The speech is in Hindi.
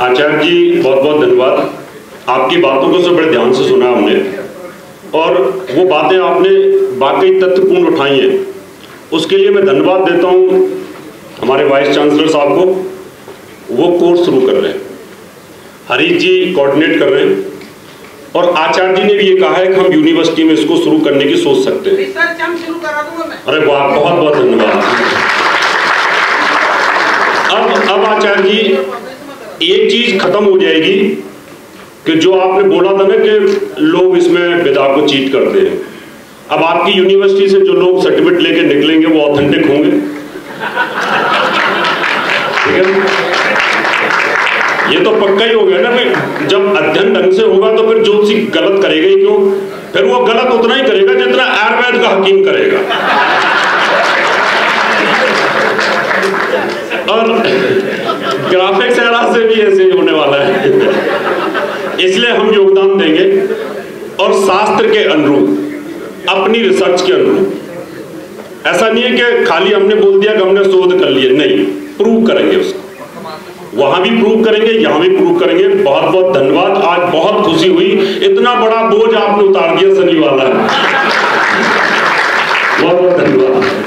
आचार्य जी बहुत बहुत धन्यवाद। आपकी बातों को से बड़े ध्यान से सुना हमने। और वो बातें आपने वाकई तत्वपूर्ण उठाई हैं। उसके लिए मैं धन्यवाद देता हूँ हमारे वाइस चांसलर साहब को। वो कोर्स शुरू कर रहे हैं। हरीश जी कोऑर्डिनेट कर रहे हैं। और आचार्य जी ने भी ये कहा है कि हम यूनिवर्सिटी में इसको शुरू करने की सोच सकते हैं। अरे वाह बहुत बहुत धन्यवाद। अब अब आचार्य जी एक चीज़ खत्म हो जाएगी कि जो आपने बोला था ना कि लोग इसमें विदा को चीट करते हैं। अब आपकी यूनिवर्सिटी से जो लोग सर्टिफिकेट लेके निकलेंगे, वो ऑथेंटिक होंगे। ठीक है? ये तो पक्का ही हो गया ना फिर जब अध्ययन ढंग से होगा तो फिर ज्योतिषी गलत करेगा ही क्यों? फिर वो गलत उतना ही करेगा जितना आयुर्वेद का हकीम करेगा। और ग्राफिक्स ही होने वाला है। इसलिए हम योगदान देंगे और शास्त्र के अनुरूप, अपनी रिसर्च के अनुरूप। ऐसा नहीं है कि खाली हमने बोल दिया कि हमने शोध कर लिया नहीं प्रूव करेंगे उसको। वहाँ भी प्रूव करेंगे, यहाँ भी प्रूव करेंगे। बहुत बहुत धन्यवाद। आज बहुत खुशी हुई। इतना बड़ा बोझ आपने उतार दिया सनी वाला। बहुत बहुत धन्यवाद।